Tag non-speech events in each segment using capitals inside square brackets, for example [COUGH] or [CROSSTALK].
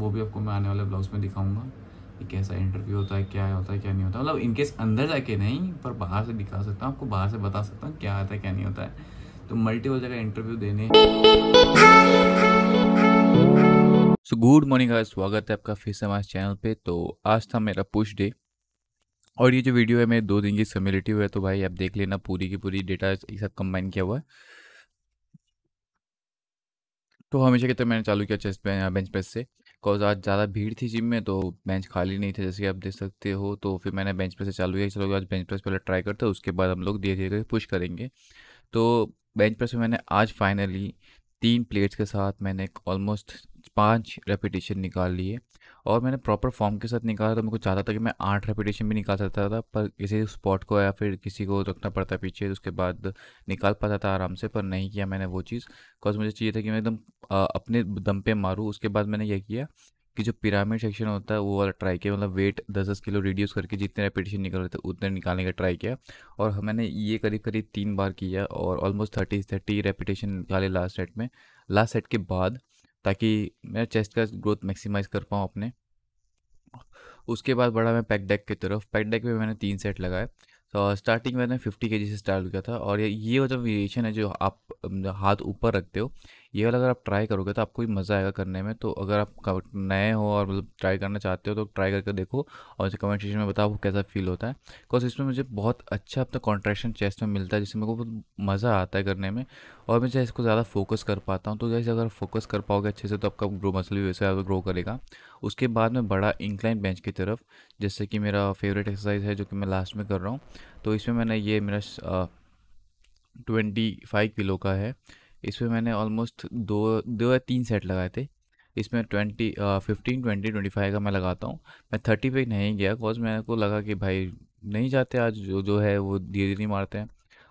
वो भी आपको मैं आने वाले ब्लॉग्स में दिखाऊँगा कि कैसा इंटरव्यू होता है, क्या होता है, क्या नहीं होता मतलब इनकेस अंदर जाके नहीं, पर बाहर से दिखा सकता हूँ, आपको बाहर से बता सकता हूँ क्या आता है, क्या नहीं होता है। तो मल्टीपल जगह इंटरव्यू देने। सो गुड मॉर्निंग आज स्वागत है आपका फिर से हमारे चैनल पे। तो आज था मेरा पुश डे और ये जो वीडियो है, मेरे दो दिन की सिमिलिटिव है तो भाई आप देख लेना, पूरी की पूरी डेटा एक साथ कंबाइन किया हुआ है। तो हमेशा की तरह मैंने चालू किया चेस्ट बेंच प्रेस से। बिकॉज़ आज ज़्यादा भीड़ थी जिम में तो बेंच खाली नहीं थे जैसे कि आप देख सकते हो। तो फिर मैंने बेंच पर से चालू किया चलो आज बेंच प्रेस पहले ट्राई करते हैं, उसके बाद हम लोग धीरे धीरे पुश करेंगे। तो बेंच प्रेस में मैंने आज फाइनली तीन प्लेट्स के साथ मैंने ऑलमोस्ट पाँच रेपिटेशन निकाल लिए। और मैंने प्रॉपर फॉर्म के साथ निकाला तो मेरे को चाहता था कि मैं आठ रेपिटेशन भी निकाल सकता था, पर किसी स्पॉट को या फिर किसी को रखना पड़ता पीछे तो उसके बाद निकाल पाता था आराम से, पर नहीं किया मैंने वो चीज़। बिकॉज़ मुझे चाहिए था कि मैं एकदम अपने दम पे मारूँ। उसके बाद मैंने यह किया कि जो पिरामिड सेक्शन होता है, वो वाला ट्राई किया। मतलब वेट दस दस किलो रिड्यूस करके जितने रेपिटेशन निकल रहे थे, उतने निकालने का ट्राई किया। और मैंने ये करीब करीब तीन बार किया और ऑलमोस्ट थर्टी थर्टी रेपिटेशन निकाले लास्ट सेट में। लास्ट सेट के बाद ताकि मैं चेस्ट का ग्रोथ मैक्सिमाइज़ कर पाऊँ अपने। उसके बाद बढ़ा मैं पैक डेक की तरफ़। पैक डेक में मैंने तीन सेट लगाए। तो स्टार्टिंग मैंने फिफ्टी के से स्टार्ट किया था और ये ये जो वेरिएशन है जो आप हाथ ऊपर रखते हो। ये वाला अगर आप ट्राई करोगे तो आपको भी मज़ा आएगा करने में। तो अगर आप नए हो और मतलब ट्राई करना चाहते हो तो ट्राई करके देखो और मुझे कमेंट सेक्शन में बताओ कैसा फील होता है। बिकॉज़ इसमें मुझे बहुत अच्छा अपना कॉन्ट्रेक्शन चेस्ट में मिलता है, जिससे मेरे को बहुत मज़ा आता है करने में और मैं जैसे इसको ज़्यादा फोकस कर पाता हूँ। तो जैसे अगर फोकस कर पाओगे अच्छे से तो आपका ग्रो मसल भी वैसे ग्रो करेगा। उसके बाद में बड़ा इंक्लाइन बेंच की तरफ़ जैसे कि मेरा फेवरेट एक्सरसाइज है जो कि मैं लास्ट में कर रहा हूँ। तो इसमें मैंने ये मेरा ट्वेंटी फाइव किलो का है। इसमें मैंने ऑलमोस्ट दो दो या तीन सेट लगाए थे। इसमें twenty fifteen twenty twenty five का मैं लगाता हूँ। मैं थर्टी पे नहीं गया बिकॉज़ मेरे को लगा कि भाई नहीं जाते आज, जो जो है वो धीरे धीरे मारते हैं।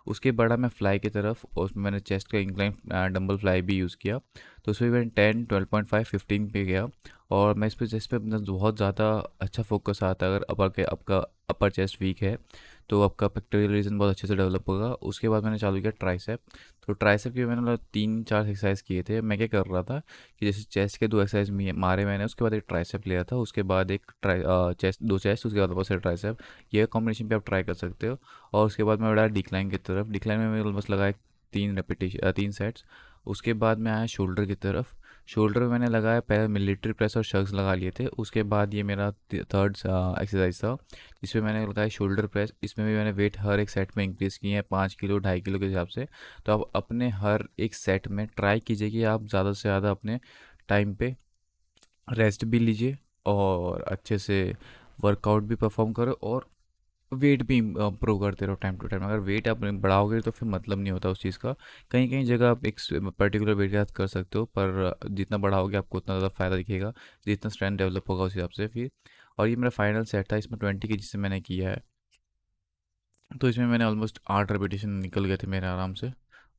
उसके बढ़ा मैं फ्लाई की तरफ़ और उसमें मैंने चेस्ट का इंक्लाइन डंबल फ्लाई भी यूज़ किया। तो उसमें मैंने ten twelve point five fifteen पे गया। और मैं इस पर जिस पर बहुत ज़्यादा अच्छा फोकस आता है, अगर अपर के आपका अपर चेस्ट वीक है तो आपका पेक्टोरियल रीजन बहुत अच्छे से डेवलप होगा। उसके बाद मैंने चालू किया ट्राइसेप तो ट्राइसेप के मैंने मतलब तीन चार एक्सरसाइज किए थे। मैं क्या कर रहा था कि जैसे चेस्ट के दो एक्सरसाइज मारे मैंने, उसके बाद एक ट्राइसेप लिया था, उसके बाद एक ट्राई चेस्ट दो चेस्ट उसके बाद बहुत ट्राइसेप ये कॉम्बिनेशन पे आप ट्राई कर सकते हो। और उसके बाद मैं बढ़ा डिक्लाइन की तरफ़। डिक्लाइन में मैंने ऑलमोस्ट लगाया तीन रेपिटेशन तीन सेट्स उसके बाद मैं आया शोल्डर की तरफ़। शोल्डर में मैंने लगाया, पहले मिलिट्री प्रेस और शख्स लगा लिए थे। उसके बाद ये मेरा थर्ड एक्सरसाइज था, जिसमें मैंने लगाया शोल्डर प्रेस। इसमें भी मैंने वेट हर एक सेट में इंक्रीज़ किए हैं, पाँच किलो, ढाई किलो के हिसाब से। तो आप अपने हर एक सेट में ट्राई कीजिए कि आप ज़्यादा से ज़्यादा अपने टाइम पे रेस्ट भी लीजिए और अच्छे से वर्कआउट भी परफॉर्म करो और वेट भी इम्प्रूव करते रहो टाइम टू टाइम अगर वेट आप बढ़ाओगे तो फिर मतलब नहीं होता उस चीज़ का। कहीं कहीं जगह आप एक पर्टिकुलर वेट के साथ कर सकते हो पर जितना बढ़ाओगे आपको उतना ज़्यादा फ़ायदा दिखेगा जितना स्ट्रेंथ डेवलप होगा उस हिसाब से फिर। और ये मेरा फाइनल सेट था इसमें ट्वेंटी के जिससे मैंने किया है। तो इसमें मैंने ऑलमोस्ट आठ रेपिटेशन निकल गए थे मेरे आराम से।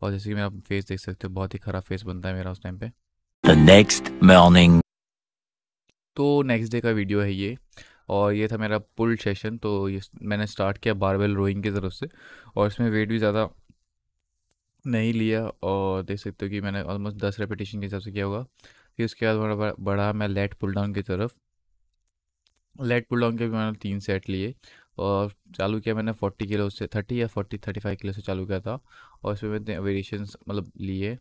और जैसे कि मेरा फेस देख सकते हो बहुत ही ख़राब फेस बनता है मेरा उस टाइम पे। नेक्स्ट मॉर्निंग तो नेक्स्ट डे का वीडियो है ये। और ये था मेरा पुल सेशन तो ये मैंने स्टार्ट किया बारवेल रोइंग की तरफ़ से और इसमें वेट भी ज़्यादा नहीं लिया और देख सकते हो कि मैंने ऑलमोस्ट दस रेपिटेशन के हिसाब से किया होगा। फिर उसके बाद बढ़ा मैं लेट पुल डाउन की तरफ़ लेट पुल डाउन के भी मैंने तीन सेट लिए और चालू किया मैंने फोर्टी किलो से थर्टी या फोर्टी थर्टी फाइव किलो से चालू किया था और इसमें मैंने वेरिएशन मतलब लिए।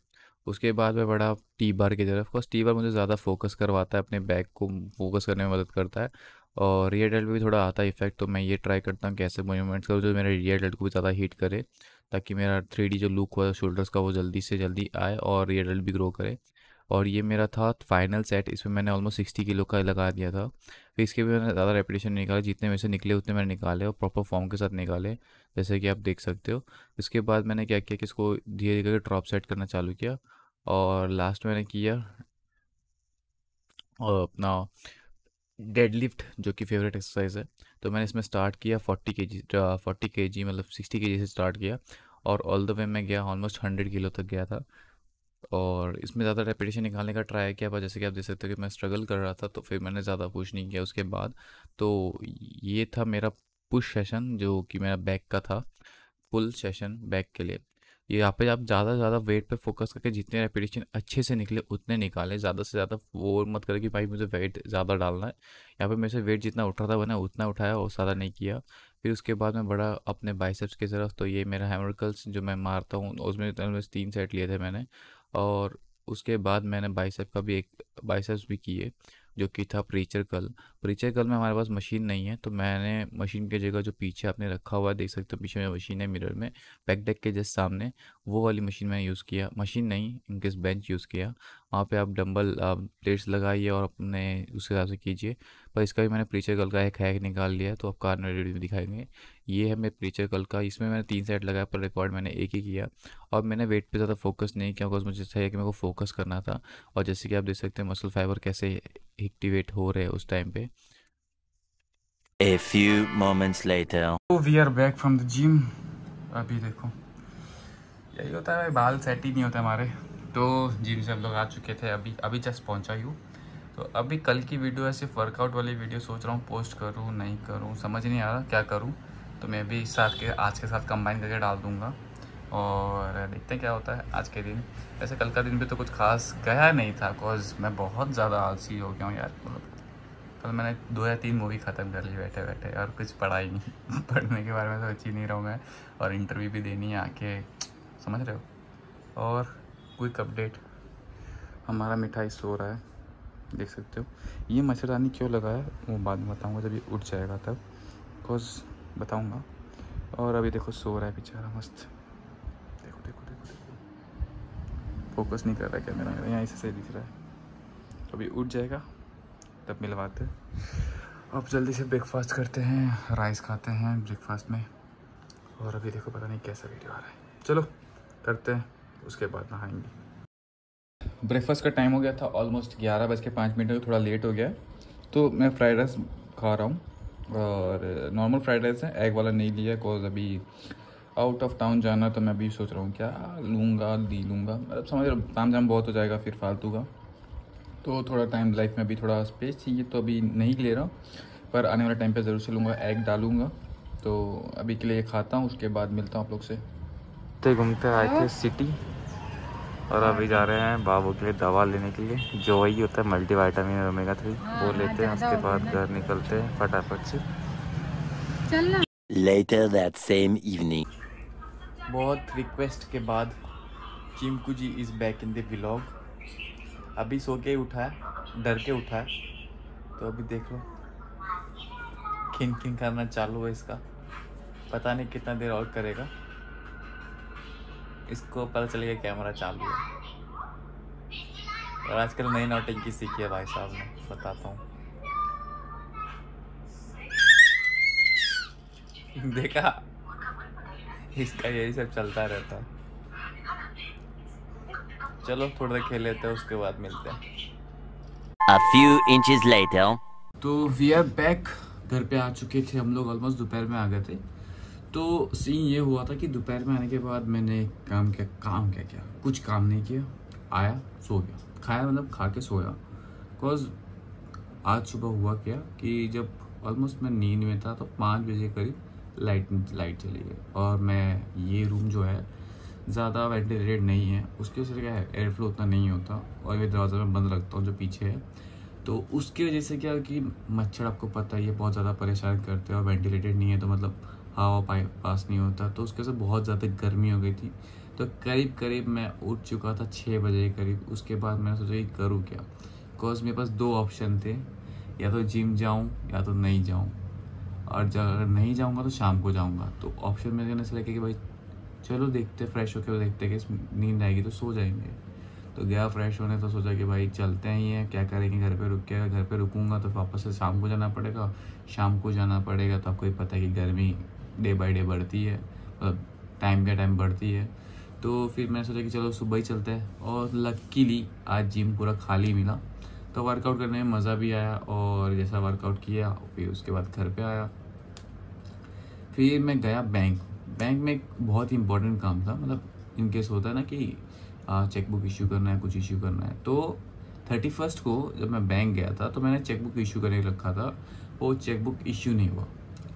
उसके बाद मैं बढ़ा टी बार की तरफ़ बस टी बार मुझे ज़्यादा फोकस करवाता है, अपने बैक को फोकस करने में मदद करता है। और रियर डेल्ट भी थोड़ा आता है इफ़ेक्ट तो मैं ये ट्राई करता हूँ कैसे मूवमेंट्स करूँ जो मेरे रियर डेल्ट को भी ज़्यादा हीट करे, ताकि मेरा थ्री जो लुक हुआ शोल्डर्स का वो जल्दी से जल्दी आए और रियर डेल्ट भी ग्रो करे। और ये मेरा था फाइनल सेट इसमें मैंने ऑलमोस्ट सिक्सटी किलो का लगा दिया था। फिर इसके भी मैंने ज़्यादा रेपिटेशन निकाले, जितने में से निकले उतने मैंने निकाले और प्रॉपर फॉर्म के साथ निकाले, जैसे कि आप देख सकते हो। इसके बाद मैंने क्या किया कि इसको धीरे धीरे ड्रॉप सेट करना चालू किया और लास्ट मैंने किया और अपना डेडलिफ्ट जो कि फेवरेट एक्सरसाइज है तो मैंने इसमें स्टार्ट किया फोर्टी के जी फोर्टी के जी मतलब सिक्सटी के जी से स्टार्ट किया और ऑल द वे मैं गया ऑलमोस्ट हंड्रेड किलो तक गया था। और इसमें ज़्यादा रेपिटेशन निकालने का ट्राई किया, पर जैसे कि आप देख सकते हो कि मैं स्ट्रगल कर रहा था तो फिर मैंने ज़्यादा पुश नहीं किया उसके बाद। तो ये था मेरा पुश सेशन जो कि मेरा बैक का था फुल सेशन बैक के लिए। यहाँ पे आप ज़्यादा से ज़्यादा वेट पे फोकस करके जितने रेपिटेशन अच्छे से निकले, उतने निकालें। ज़्यादा से ज़्यादा वो मत करें कि भाई मुझे वेट ज़्यादा डालना है। यहाँ पे मेरे से वेट जितना उठ था, मैंने उतना उठाया और ज़्यादा नहीं किया। फिर उसके बाद मैं बड़ा अपने बाइसेप्स की तरफ़ तो ये मेरा हेमरकल्स जो मैं मारता हूँ, उसमें तीन सेट लिए थे मैंने। और उसके बाद मैंने बाइसेप का भी एक बाइसेप्स भी किए। जो कि था प्रीचर कल। प्रीचर कल में हमारे पास मशीन नहीं है तो मैंने मशीन की जगह जो पीछे आपने रखा हुआ है, देख सकते हो पीछे में मशीन है मिरर में बैक डेक के जस्ट सामने, वो वाली मशीन मैंने यूज़ किया। मशीन नहीं, इनकेस बेंच यूज़ किया। वहाँ पे आप डंबल प्लेट्स लगाइए और अपने उस हिसाब से कीजिए। पर इसका भी मैंने प्रीचर कल का एक हैक निकाल लिया तो आप कार में वीडियो दिखाएँगे। ये है मेरे प्रीचर कल का इसमें मैंने तीन सेट लगाया पर रिकॉर्ड मैंने एक ही किया। और मैंने वेट पे ज़्यादा फोकस नहीं किया बिकॉज़ मुझे चाहिए कि मेरे को फोकस करना था। और जैसे कि आप देख सकते हैं मसल फाइबर कैसे एक्टिवेट हो रहे हैं उस टाइम पे। A few moments later. We are back from the gym अभी देखो। यही होता है बाल सेट ही नहीं होते हमारे। तो जिम से हम लोग आ चुके थे अभी अभी जस्ट पहुँचा ही हूँ। तो अभी कल की वीडियो है, सिर्फ़ वर्कआउट वाली वीडियो सोच रहा हूँ पोस्ट करूँ, नहीं करूँ, समझ नहीं आ रहा क्या करूँ। तो मैं भी इस साथ के, आज के साथ कंबाइन करके डाल दूँगा। और देखते हैं क्या होता है आज के दिन। वैसे कल का दिन भी तो कुछ खास गया नहीं था बिकॉज़ मैं बहुत ज़्यादा आलसी हो गया हूँ यार मतलब कल मैंने दो या तीन मूवी ख़त्म कर ली बैठे बैठे, और कुछ पढ़ा ही नहीं। [LAUGHS] पढ़ने के बारे में सोच ही नहीं रहूँ मैं, और इंटरव्यू भी देनी है आके। समझ रहे हो? और क्विक अपडेट हमारा मिठाई सो रहा है। देख सकते हो। ये मच्छरदानी क्यों लगा है, वो बाद में बताऊँगा जब ये उठ जाएगा तब। बिकॉज़ बताऊँगा। और अभी देखो सो रहा है बेचारा मस्त। देखो देखो देखो देखो। फोकस नहीं कर रहा है कैमरा मेरा, यहाँ सही दिख रहा है। अभी उठ जाएगा, तब मिलवाते अब जल्दी से ब्रेकफास्ट करते हैं राइस खाते हैं ब्रेकफास्ट में। और अभी देखो पता नहीं कैसा वीडियो आ रहा है। चलो, करते हैं, उसके बाद नहाएँगे। ब्रेकफास्ट का टाइम हो गया था ऑलमोस्ट ग्यारह बज के पाँच मिनट में थोड़ा लेट हो गया। तो मैं फ्राइड राइस खा रहा हूँ और नॉर्मल फ्राइड राइस है एग वाला नहीं लिया बिकॉज़ अभी आउट ऑफ़ टाउन जाना तो मैं अभी सोच रहा हूँ क्या लूँगा ली लूँगा। मतलब समझ रहा ताम जाम बहुत हो जाएगा फिर फालतू का। तो थोड़ा टाइम लाइफ में अभी थोड़ा स्पेस चाहिए तो अभी नहीं ले रहा पर आने वाले टाइम पे ज़रूर से लूँगा एग डालूँगा। तो अभी के लिए खाता हूँ उसके बाद मिलता हूँ आप लोग से। तो घूमते आए थे सिटी और अभी जा रहे हैं बाबू के लिए दवा लेने के लिए। जो वही होता है मल्टी वाइटामिन ओमेगा थ्री वो लेते हैं उसके बाद घर निकलते हैं फटाफट से। Later that same evening. बहुत रिक्वेस्ट के बाद Chimku ji is back in the vlog अभी सो के उठा है डर के उठा है तो अभी देख लो। खिन खिन करना चालू है इसका। पता नहीं कितना देर और करेगा। इसको पता चलेगा कैमरा चालू है। और आजकल नई नौटंकी सीखी है भाई साहब ने बताता हूँ। देखा? इसका यही सब चलता रहता है। चलो थोड़ा देर खेल लेते हैं उसके बाद मिलते हैं। A few inches later. तो वी आर बैक घर पे आ चुके थे हम लोग ऑलमोस्ट दोपहर में आ गए थे। तो सीन ये हुआ था कि दोपहर में आने के बाद मैंने काम किया, काम क्या किया? कुछ काम नहीं किया। आया, सो गया। खाया मतलब खा के सोया। बिकॉज़ आज सुबह हुआ क्या कि जब ऑलमोस्ट मैं नींद में था तो पाँच बजे करीब लाइट लाइट चली गई। और मैं, ये रूम जो है, ज़्यादा वेंटिलेटेड नहीं है। उसके वजह से क्या है एयर फ्लो उतना नहीं होता और ये दरवाज़ा मैं बंद रखता हूँ जो पीछे है। तो उसकी वजह से क्या कि मच्छर आपको पता ही है, बहुत ज़्यादा परेशान करते हैं और वेंटिलेटेड नहीं है तो मतलब हवा पास नहीं होता। तो उसके से बहुत ज़्यादा गर्मी हो गई थी। तो करीब करीब मैं उठ चुका था छः बजे करीब। उसके बाद मैंने सोचा कि करूँ क्या? बिकॉज़ मेरे पास दो ऑप्शन थे। या तो जिम जाऊँ या तो नहीं जाऊँ। और अगर नहीं जाऊँगा तो शाम को जाऊँगा। तो ऑप्शन मेरे कहने से लगे कि भाई, चलो देखते फ्रेश होकर देखते कि नींद आएगी तो सो जाएँगे। तो गया फ्रेश होने तो सोचा कि भाई चलते ही क्या करेंगे, घर पे रुक के, घर पे रुकूँगा तो वापस से शाम को जाना पड़ेगा। शाम को जाना पड़ेगा तो आपको ही पता है कि गर्मी डे बाई डे बढ़ती है मतलब टाइम के टाइम बढ़ती है। तो फिर मैंने सोचा कि चलो सुबह ही चलते हैं और लकीली आज जिम पूरा खाली मिला। तो वर्कआउट करने में मज़ा भी आया और जैसा वर्कआउट किया, फिर उसके बाद घर पे आया। फिर मैं गया बैंक बैंक में एक बहुत ही इंपॉर्टेंट काम था मतलब इनकेस होता है ना कि चेकबुक इशू करना है, कुछ इशू करना है। तो थर्टी फ़र्स्ट को जब मैं बैंक गया था तो मैंने चेकबुक इशू करने रखा था। वो चेकबुक इशू नहीं हुआ।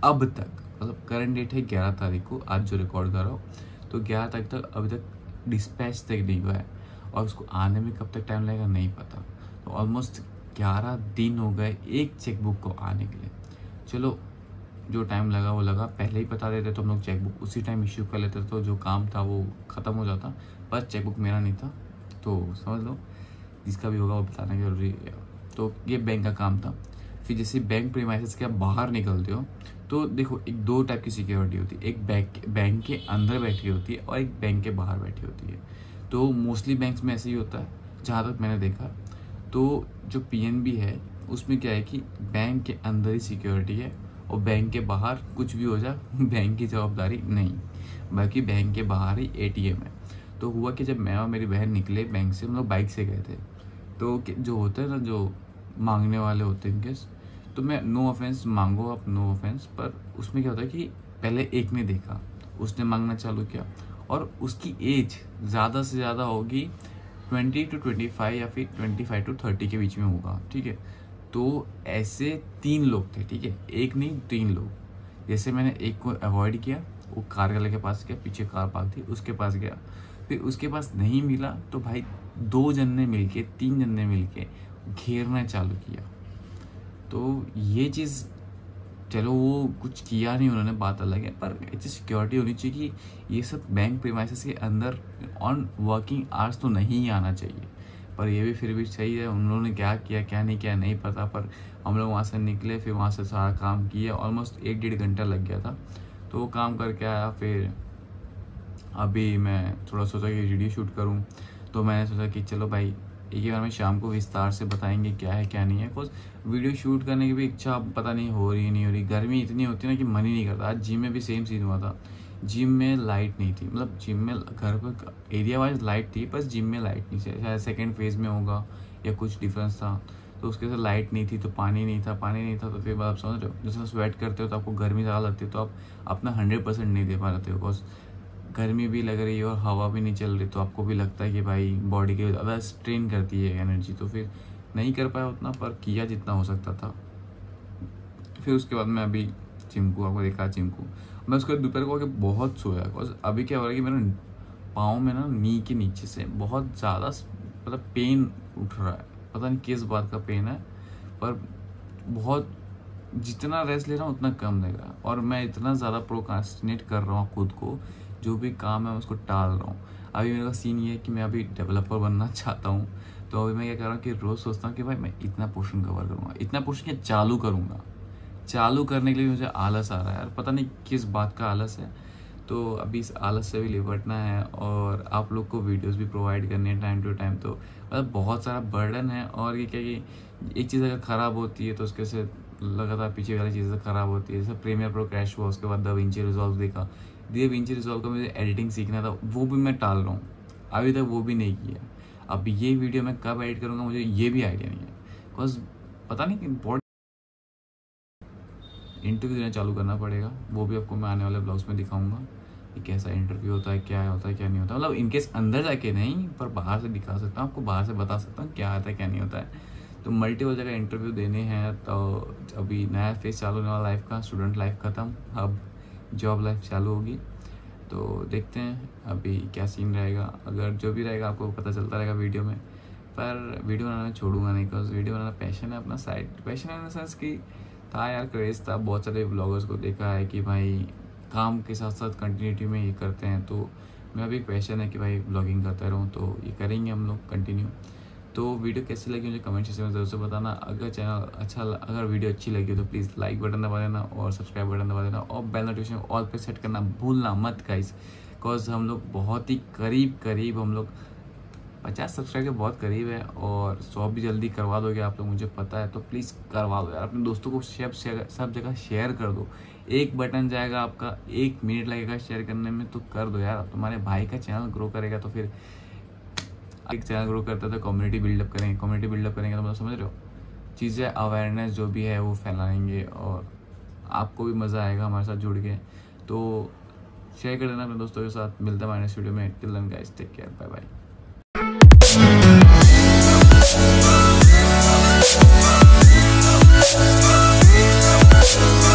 अब तक मतलब करंट डेट है ग्यारह तारीख को, आज जो रिकॉर्ड कर रहा हूँ तो ग्यारह तारीख तक अभी तक डिस्पैच तक नहीं हुआ है। और उसको आने में कब तक टाइम लगेगा, नहीं पता। तो ऑलमोस्ट ग्यारह दिन हो गए एक चेकबुक को आने के लिए। चलो, जो टाइम लगा, वो लगा। पहले ही बता देते तो हम लोग चेकबुक उसी टाइम इश्यू कर लेते तो जो काम था, वो ख़त्म हो जाता। बस चेकबुक मेरा नहीं था तो समझ लो, जिसका भी होगा वो बताना ज़रूरी है। तो ये बैंक का काम था। फिर जैसे बैंक प्रीमाइसिस के आप बाहर निकलते हो तो देखो, एक दो टाइप की सिक्योरिटी होती है। एक बैंक बैंक के अंदर बैठी होती है और एक बैंक के बाहर बैठी होती है। तो मोस्टली बैंक्स में ऐसे ही होता है, जहाँ तक मैंने देखा। तो जो पीएनबी है, उसमें क्या है कि बैंक के अंदर ही सिक्योरिटी है और बैंक के बाहर कुछ भी हो जाए बैंक [LAUGHS] की जवाबदारी नहीं। बाकी बैंक के बाहर ही एटीएम है। तो हुआ कि जब मैं और मेरी बहन निकले, बैंक से हम लोग बाइक से गए थे। तो जो होते हैं ना, जो मांगने वाले होते हैं इनकेस तो मैं नो ऑफेंस मांगो आप नो ऑफेंस पर उसमें क्या होता है कि पहले एक ने देखा, उसने मांगना चालू किया। और उसकी एज ज़्यादा से ज़्यादा होगी ट्वेंटी टू ट्वेंटी फाइव या फिर ट्वेंटी फाइव टू थर्टी के बीच में होगा, ठीक है? तो ऐसे तीन लोग थे, ठीक है? एक नहीं, तीन लोग। जैसे मैंने एक को अवॉइड किया वो कार वाले के पास गया, पीछे कार पार्क थी, उसके पास गया। फिर उसके पास नहीं मिला तो भाई दो जन ने मिल के तीन जन ने मिल के घेरना चालू किया। तो ये चीज़, चलो वो कुछ किया नहीं, उन्होंने बात अलग है, पर ऐसी सिक्योरिटी होनी चाहिए कि ये सब बैंक प्रीमाइसिस के अंदर ऑन वर्किंग आवर्स तो नहीं आना चाहिए। पर ये भी फिर भी सही है, उन लोगों ने क्या किया, क्या नहीं किया, नहीं पता, पर हम लोग वहाँ से निकले, फिर वहाँ से सारा काम किया ऑलमोस्ट एक डेढ़ घंटा लग गया था। तो वो काम करके आया, फिर अभी मैं थोड़ा सोचा कि वीडियो शूट करूँ तो मैंने सोचा कि चलो भाई, एक बार में शाम को विस्तार से बताएँगे क्या है, क्या नहीं है। बिकॉज़ वीडियो शूट करने की भी इच्छा पता नहीं हो रही, नहीं हो रही। गर्मी इतनी होती है ना कि मन ही नहीं करता। आज जिम में भी सेम सीन हुआ था। जिम में लाइट नहीं थी। मतलब जिम में घर पर एरिया वाइज लाइट थी, बस जिम में लाइट नहीं थी। शायद सेकेंड फ़ेज़ में होगा या कुछ डिफरेंस था। तो उसके साथ लाइट नहीं थी तो पानी नहीं था, पानी नहीं था तो फिर आप समझ रहे हो, जैसे स्वेट करते हो तो आपको गर्मी ज़्यादा लगती है तो आप अपना हंड्रेड परसेंट नहीं दे पा रहे हो बिकॉज़ गर्मी भी लग रही है और हवा भी नहीं चल रही तो आपको भी लगता है कि भाई बॉडी के ज़्यादा स्ट्रेन करती है एनर्जी तो फिर नहीं कर पाया उतना, पर किया जितना हो सकता था। फिर उसके बाद मैं अभी चिमकू, आपको देखा चिमकू। मैं उसके दोपहर को आके बहुत सोया बिकॉज़ अभी क्या हो रहा है कि मेरा पाँव में ना नी के नीचे से बहुत ज़्यादा मतलब पेन उठ रहा है। पता नहीं किस बात का पेन है, पर बहुत जितना रेस्ट ले रहा हूँ, उतना कम है। और मैं इतना ज़्यादा प्रोकास्टिनेट कर रहा हूँ खुद को, जो भी काम है उसको टाल रहा हूँ। अभी मेरा सीन ये है कि मैं अभी डेवलपर बनना [LAUGHS] चाहता हूँ। तो अभी मैं क्या कर रहा हूँ कि रोज़ सोचता हूँ कि भाई मैं इतना पोर्शन कवर करूँगा। इतना पोर्शन क्या चालू करूँगा? चालू करने के लिए मुझे आलस आ रहा है यार। पता नहीं किस बात का आलस है। तो अभी इस आलस से भी निपटना है और आप लोग को वीडियोस भी प्रोवाइड करनी है टाइम टू टाइम तो मतलब बहुत सारा बर्डन है और ये क्या कि एक चीज़ अगर ख़राब होती है तो उसके से लगातार पीछे वाली चीज़ें ख़राब होती है। जैसे प्रीमियर प्रो क्रैश हुआ, उसके बाद द विंची रिजॉल्व देखा। दी विंची रिजॉल्व का मुझे एडिटिंग सीखना था, वो भी मैं टाल रहा हूँ। अभी तक वो भी नहीं किया। अब ये वीडियो मैं कब एडिट करूँगा, मुझे ये भी आइडिया नहीं है। बिकॉज़ पता नहीं इम्पोर्टेंट इंटरव्यू देना चालू करना पड़ेगा। वो भी आपको मैं आने वाले ब्लॉग्स में दिखाऊँगा कि कैसा इंटरव्यू होता है, क्या होता है, क्या नहीं होता। मतलब इनकेस अंदर जाके नहीं, पर बाहर से दिखा सकता हूँ, आपको बाहर से बता सकता हूँ क्या आता है, क्या नहीं होता है। तो मल्टीपल जगह इंटरव्यू देने हैं तो अभी नया फ़ेज़ चालू होने वाला लाइफ का स्टूडेंट लाइफ ख़त्म, अब जॉब लाइफ चालू होगी। तो देखते हैं अभी क्या सीन रहेगा। अगर जो भी रहेगा, आपको पता चलता रहेगा वीडियो में। पर वीडियो बनाना छोड़ूँगा नहीं बिकॉज़ वीडियो बनाना पैशन है अपना साइड पैशन है इन सेंस कि था यार क्रेज़ था। बहुत सारे ब्लॉगर्स को देखा है कि भाई काम के साथ साथ कंटिन्यूटी में ये करते हैं। तो मैं अभी क्वेश्चन है कि भाई ब्लॉगिंग करता रहूँ तो ये करेंगे हम लोग कंटिन्यू तो वीडियो कैसी लगी मुझे कमेंट सेक्शन में ज़रूर से बताना। अगर चैनल अच्छा अगर वीडियो अच्छी लगी तो प्लीज़ लाइक बटन दबा देना और सब्सक्राइब बटन दबा देना और बेल नोटिफिकेशन ऑल पे सेट करना भूलना मत गाइस बिकॉज़ हम लोग बहुत ही करीब करीब हम लोग पचास सब्सक्राइब के बहुत करीब है और सौ भी जल्दी करवा दोगे आप लोग, मुझे पता है तो प्लीज़ करवा दो यार। अपने दोस्तों को सब सब जगह शेयर कर दो। एक बटन जाएगा आपका, एक मिनट लगेगा शेयर करने में तो कर दो यार। तुम्हारे भाई का चैनल ग्रो करेगा तो फिर एक चैनल ग्रो करता तो कम्युनिटी बिल्डअप करेंगे कम्युनिटी बिल्डअप करेंगे तो मतलब समझ रहे हो? चीज़ें अवेयरनेस जो भी है वो फैलाएँगे और आपको भी मज़ा आएगा हमारे साथ जुड़ के। तो शेयर कर देना अपने दोस्तों के साथ। मिलता है हमारे वीडियो में। Till then guys take care bye bye Música